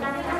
make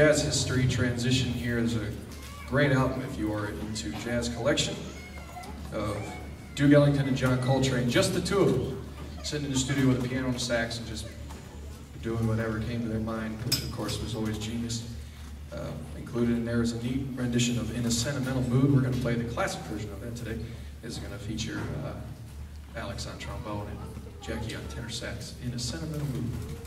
jazz history transition here. There's a great album if you are into jazz collection of Duke Ellington and John Coltrane, just the two of them, sitting in the studio with a piano and a sax and just doing whatever came to their mind, which of course was always genius. Uh, included in there is a neat rendition of In a Sentimental Mood. We're going to play the classic version of that today. It's going to feature uh, Alex on trombone and Jackie on tenor sax. In a Sentimental Mood.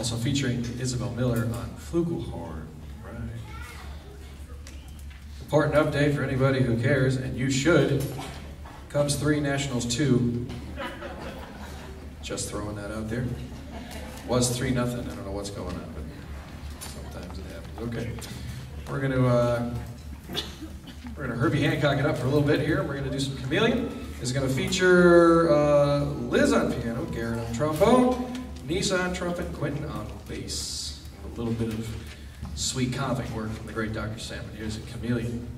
Also featuring Isabel Miller on flugelhorn. Right. Important update for anybody who cares, and you should. Cubs 3, Nationals 2. Just throwing that out there. Was 3 nothing. I don't know what's going on, but sometimes it happens. Okay. We're going to uh, we're going to Herbie Hancock it up for a little bit here. We're going to do some Chameleon. It's going to feature uh, Liz on piano, Garrett on trombone, Nizar trumpet, Quentin on bass. A little bit of sweet comping work from the great Dr. Salmon. Here's a chameleon.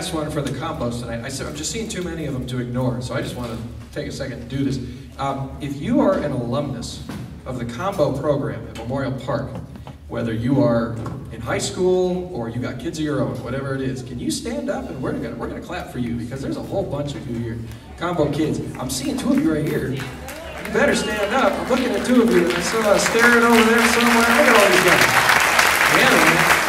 Last one for the combos tonight, I said I'm just seeing too many of them to ignore, so I just want to take a second to do this. Um, if you are an alumnus of the combo program at Memorial Park, whether you are in high school or you got kids of your own, whatever it is, can you stand up and we're gonna we're gonna clap for you because there's a whole bunch of you here, combo kids. I'm seeing two of you right here. You better stand up. I'm looking at two of you, I saw staring over there somewhere. Look at all these guys. Yeah, man.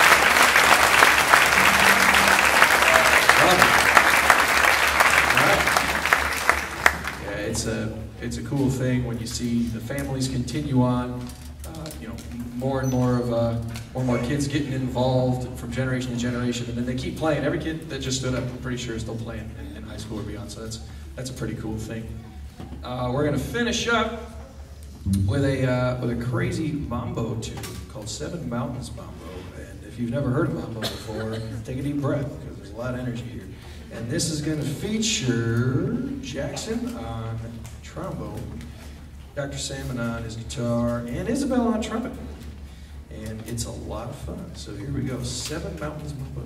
Yeah, it's a it's a cool thing when you see the families continue on. Uh, you know, more and more of uh, more and more kids getting involved from generation to generation, and then they keep playing. Every kid that just stood up, I'm pretty sure, is still playing in, in high school or beyond. So that's that's a pretty cool thing. Uh, we're gonna finish up with a uh, with a crazy mambo tune called Seven Mountains Mambo. And if you've never heard of mambo before, take a deep breath because there's a lot of energy here. And this is going to feature Jackson on trombone, Dr. Salmon on his guitar, and Isabel on trumpet. And it's a lot of fun. So here we go Seven Mountains Mambo.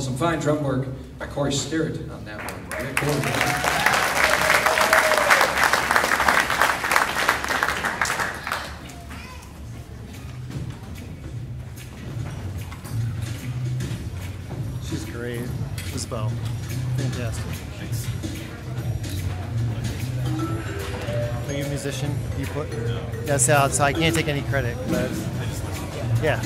Also, some fine drum work by Corey Stewart on that one. Yeah, Corey. She's great. This bow. Fantastic. Thanks. Are you a musician? You put? Yeah, so, so I can't take any credit, but yeah.